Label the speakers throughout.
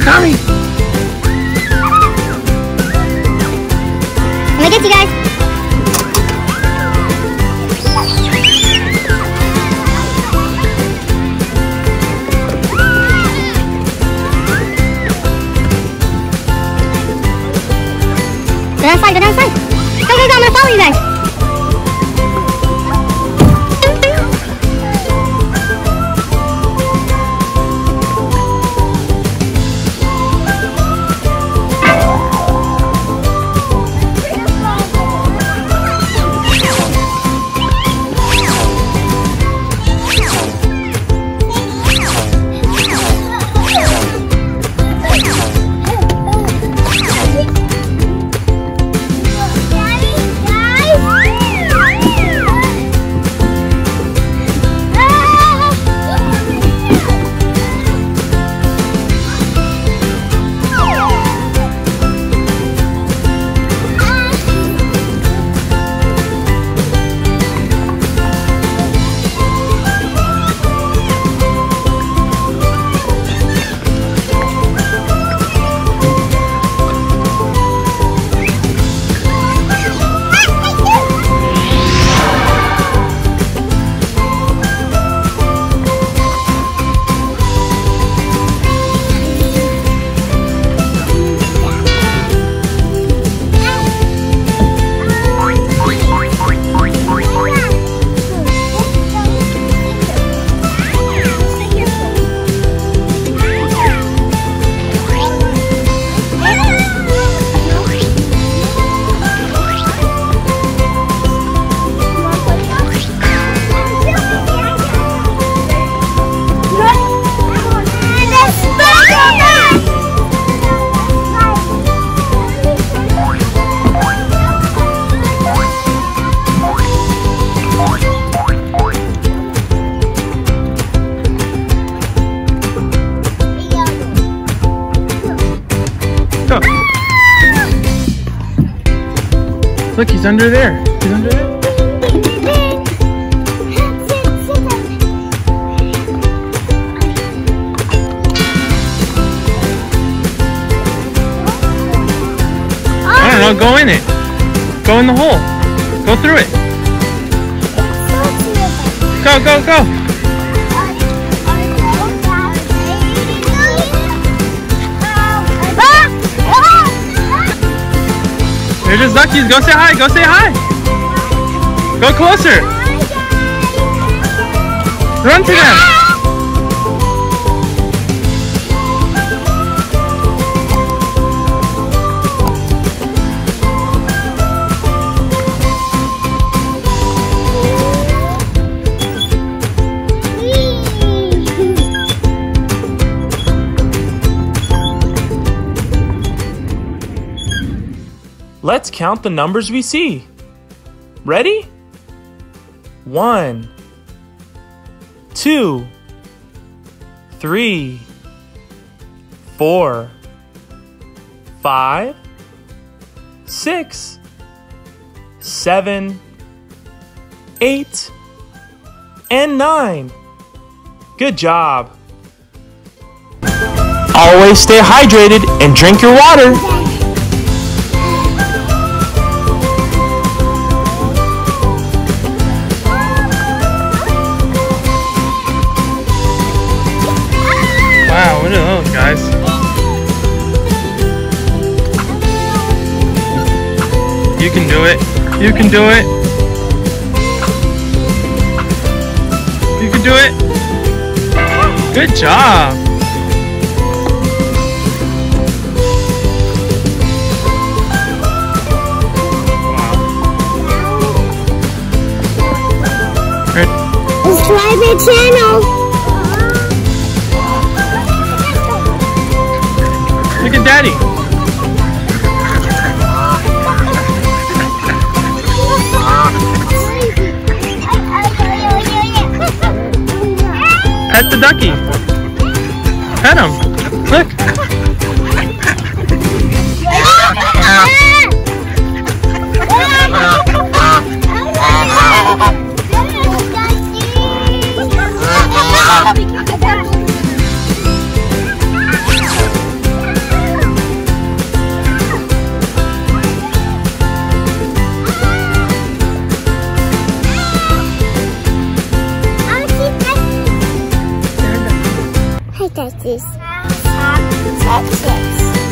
Speaker 1: Akami!
Speaker 2: Let me get you guys. Go down side, go down side. Go, go, go, I'm gonna follow you guys.
Speaker 1: Look, he's under there. He's under there. I don't know, go in it. Go in the hole. Go through it. Go, go, go. There's his duckies. Go say hi. Go say hi. Go closer. Run to them. Let's count the numbers we see. Ready? One, two, three, four, five, six, seven, eight, and nine. Good job. Always stay hydrated and drink your water. You can do it. You can do it. Good job. Wow.
Speaker 2: Subscribe my channel.
Speaker 1: Look at Daddy. The ducky. Pet him.
Speaker 2: potatoes. Hot.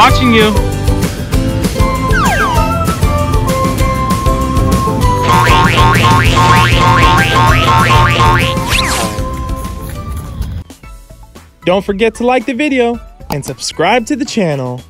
Speaker 2: Watching you. Don't forget to like the video and subscribe to the channel.